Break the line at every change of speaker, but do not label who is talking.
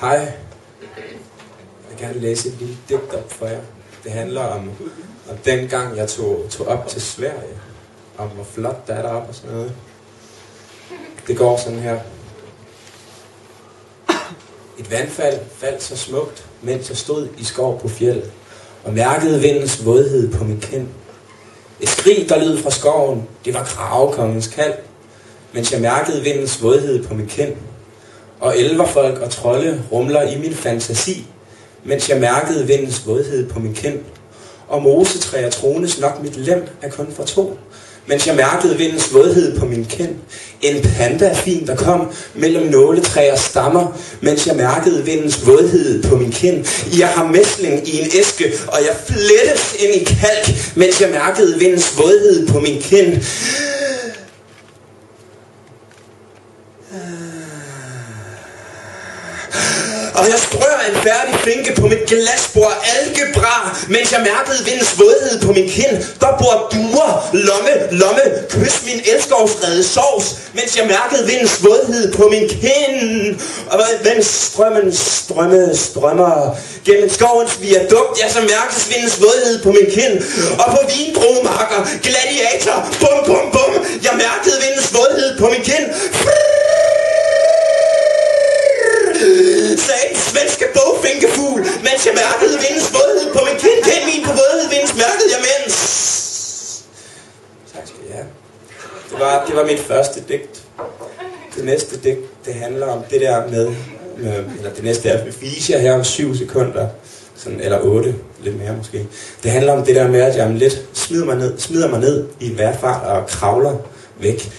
Hej. Jeg vil gerne læse et lille digt op for jer. Det handler om, om den gang, jeg tog, tog op til Sverige. Om hvor flot der er deroppe og sådan noget. Det går sådan her. Et vandfald faldt så smukt, mens jeg stod i skov på fjellet, og mærkede vindens vådhed på min kind. Et skrig, der lød fra skoven, det var kravekongens kald, mens jeg mærkede vindens vådhed på min kind. Og elverfolk og trolde rumler i min fantasi, mens jeg mærkede vindens vådhed på min kind. Og mosetræer trones nok mit lem er kun for to, mens jeg mærkede vindens vådhed på min kind. En panda fin, der kom mellem nåletræer stammer, mens jeg mærkede vindens vådhed på min kind. Jeg har mæsling i en æske, og jeg flettes ind i kalk, mens jeg mærkede vindens vådhed på min kind. Og jeg strør en færdig finke på mit glasbord algebra, mens jeg mærkede vindens vådhed på min kind. Der bor duer, lomme, lomme, kys min elskovsrede sovs, mens jeg mærkede vindens vådhed på min kind. Og mens strømmen strømme strømmer gennem skovens viadukt, jeg så mærkes vindens vådhed på min kind. Og på vinbromarker, gladiator, bum, bum, bum, jeg mærkede vindens vådhed på min kind sagde den svenske bogfinkefugl, mens jeg mærkede vindens vådhed på min kind. Kend min på vådhed, vindens mærkede jeg mens. Tak skal I have. Det var, det var mit første digt. Det næste digt, det handler om det der med, med eller det næste er, vi viser her om syv sekunder, sådan, eller otte, lidt mere måske. Det handler om det der med, at jeg lidt smider mig ned, smider mig ned i en fart og kravler væk